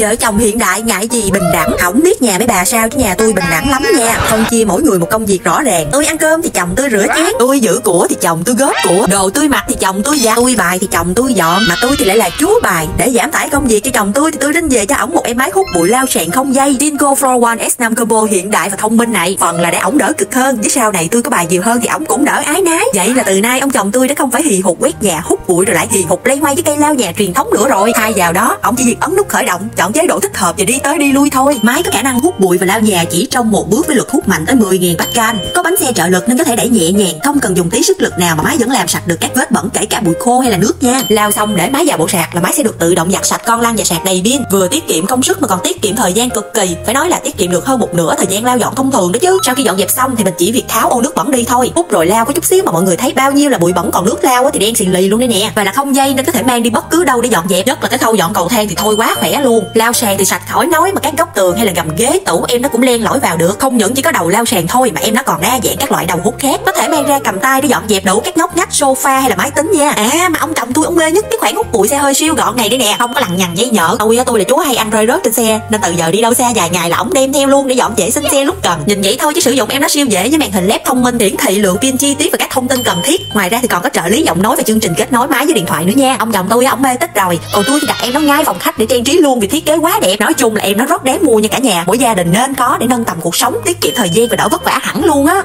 vợ chồng hiện đại, ngại gì bình đẳng. Không biết nhà mấy bà sao chứ nhà tôi bình đẳng lắm nha. Phân chia mỗi người một công việc rõ ràng. Tôi ăn cơm thì chồng tôi rửa chén. Tôi giữ của thì chồng tôi góp của. Đồ tôi mặc thì chồng tôi giặt. Tôi bài thì chồng tôi dọn. Mà tôi thì lại là chúa bài. Để giảm tải công việc cho chồng tôi thì tôi đến về cho ổng một em máy hút bụi lao sàn không dây. Dingo Floor One S5 combo hiện đại và thông minh này. Phần là để ổng đỡ cực hơn. Chứ sau này tôi có bài nhiều hơn thì ổng cũng đỡ ái nái vậy là từ nay ông chồng tôi đã không phải hì hục quét nhà, hút bụi rồi lại hì hục lây hoay với cây lao nhà truyền thống nữa rồi. Thay vào đó, ổng chỉ việc ấn nút khởi động, chọn chế độ thích hợp và đi tới đi lui thôi. Máy có khả năng hút bụi và lao nhà chỉ trong một bước với lực hút mạnh tới 10.000 pascal. Có bánh xe trợ lực nên có thể đẩy nhẹ nhàng, không cần dùng tí sức lực nào mà máy vẫn làm sạch được các vết bẩn kể cả bụi khô hay là nước nha. Lao xong để máy vào bộ sạc là máy sẽ được tự động giặt sạch con lăn và sạc đầy pin. Vừa tiết kiệm công sức mà còn tiết kiệm thời gian cực kỳ. Phải nói là tiết kiệm được hơn một nửa thời gian lao dọn thông thường đó chứ. Sau khi dọn dẹp xong thì mình chỉ việc tháo ô nước bẩn đi thôi. Hút rồi lao có chút xíu mà mọi người thấy bao nhiêu là bụi bẩn còn nước lao thì đen xì lì luôn đấy nè. Và là không dây nên có thể mang đi bất cứ đâu để dọn dẹp. Nhất là cái khâu dọn cầu thang thì thôi quá khỏe luôn lao sàn thì sạch khỏi nói mà các góc tường hay là gầm ghế, tủ em nó cũng len lỏi vào được. Không những chỉ có đầu lao sàn thôi, mà em nó còn đa dạng các loại đầu hút khác. Có thể mang ra cầm tay để dọn dẹp đủ các ngóc ngách, sofa hay là máy tính nha. À mà ông chồng tôi ông mê nhất cái khoản hút bụi xe hơi siêu gọn này đây nè. Không có lằng nhằng dây nhợ. Tôi tôi là chú hay ăn rơi rớt trên xe, nên từ giờ đi đâu xa dài ngày là ổng đem theo luôn để dọn dễ xin xe lúc cần. Nhìn vậy thôi chứ sử dụng em nó siêu dễ với màn hình led thông minh, hiển thị lượng pin chi tiết và các thông tin cần thiết. Ngoài ra thì còn có trợ lý giọng nói và chương trình kết nối máy với điện thoại nữa nha. Ông chồng tôi ông mê tích rồi. Còn tôi thì đặt em nó ngay phòng khách để trang trí luôn vì thiết thiết kế quá đẹp. Nói chung là em nó rất đáng mua nha cả nhà. Mỗi gia đình nên có để nâng tầm cuộc sống tiết kiệm thời gian và đỡ vất vả hẳn luôn á.